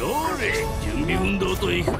どれ準備運動といく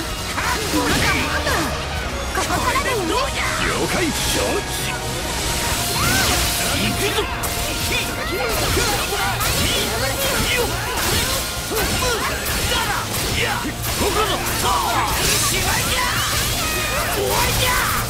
ここからだよね了解承知行くぞ。ここぞそう芝居じゃ怖いじゃ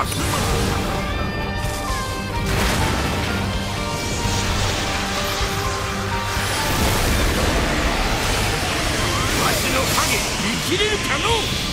わしの影生きるかのう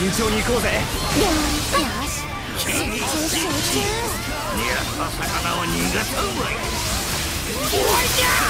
慎重に行こうぜ。よし集中集中狙った魚逃がさんわい。終わりじゃ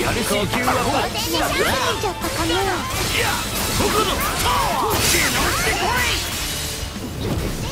やる呼吸はバッチリだちゃったかなそこの礼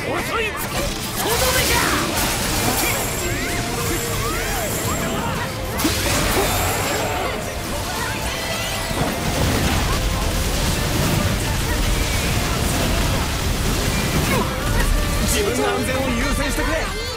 自分の安全を優先してくれ。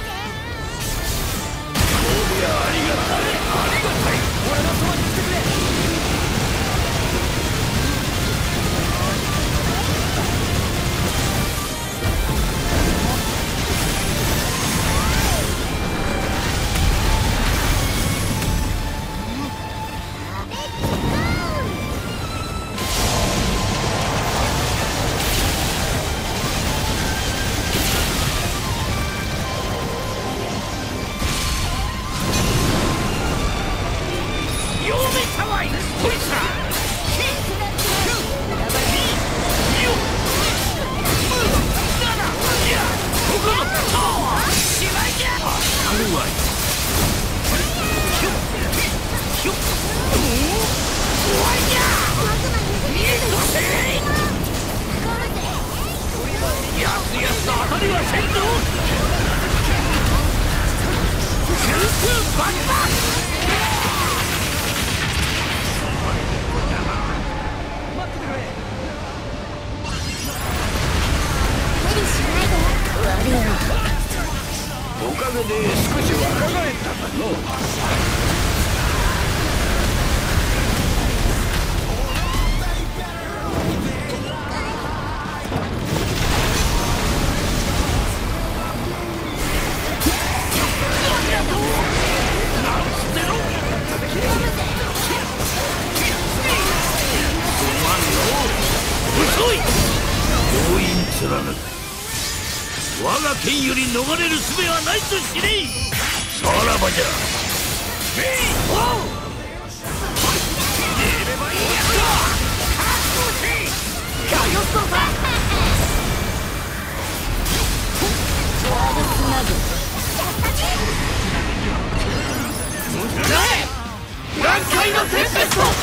なおかげでったかの強引貫く我が剣より逃れる術はないと知れさらばじゃ何回のテンペスト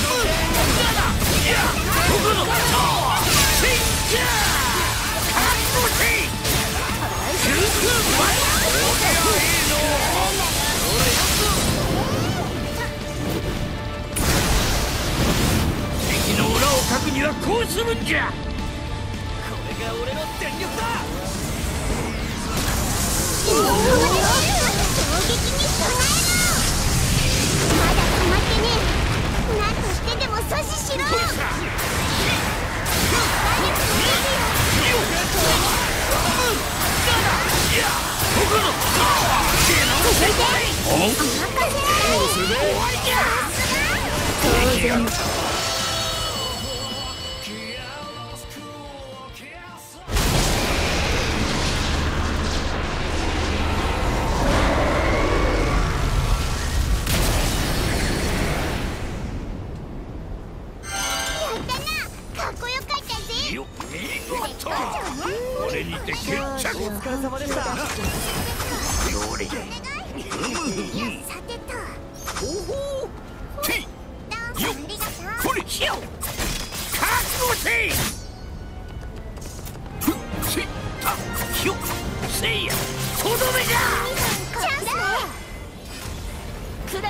裏をかくにはこうするんじゃ。これが俺の全力だ様でした。よりいやさてとていどうもありがと。うこれひよ覚悟せいふせたひよせいやとどめじゃ。チャンスね。くら